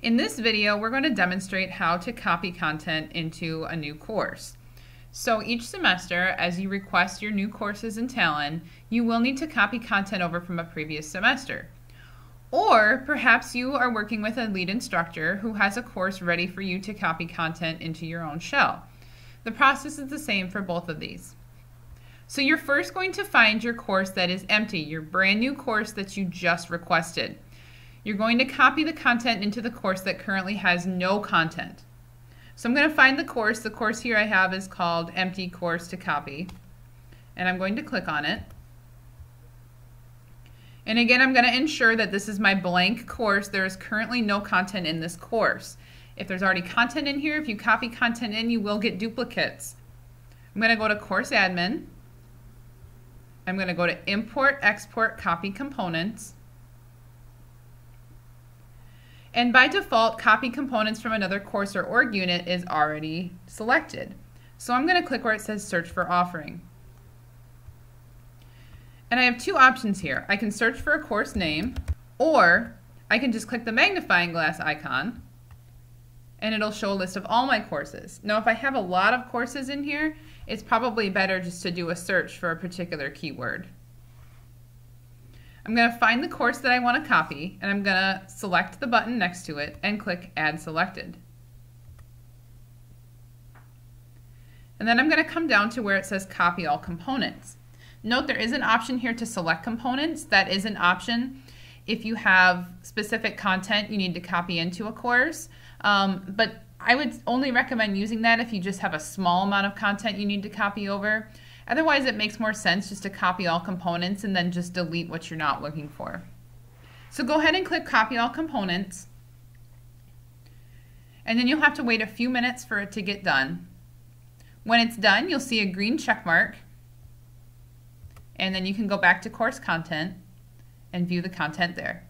In this video, we're going to demonstrate how to copy content into a new course. So each semester, as you request your new courses in Talon, you will need to copy content over from a previous semester. Or perhaps you are working with a lead instructor who has a course ready for you to copy content into your own shell. The process is the same for both of these. So you're first going to find your course that is empty, your brand new course that you just requested. You're going to copy the content into the course that currently has no content. So I'm going to find the course. The course here I have is called Empty Course to Copy. And I'm going to click on it. And again, I'm going to ensure that this is my blank course. There is currently no content in this course. If there's already content in here, if you copy content in, you will get duplicates. I'm going to go to Course Admin. I'm going to go to Import, Export, Copy Components. And by default, copy components from another course or org unit is already selected. So I'm going to click where it says search for offering. And I have two options here. I can search for a course name, or I can just click the magnifying glass icon, and it'll show a list of all my courses. Now, if I have a lot of courses in here, it's probably better just to do a search for a particular keyword. I'm going to find the course that I want to copy and I'm going to select the button next to it and click Add Selected. And then I'm going to come down to where it says Copy All Components. Note there is an option here to select components. That is an option if you have specific content you need to copy into a course. Um, but I would only recommend using that if you just have a small amount of content you need to copy over. Otherwise, it makes more sense just to copy all components and then just delete what you're not looking for. So go ahead and click Copy All Components. And then you'll have to wait a few minutes for it to get done. When it's done, you'll see a green check mark. And then you can go back to course content and view the content there.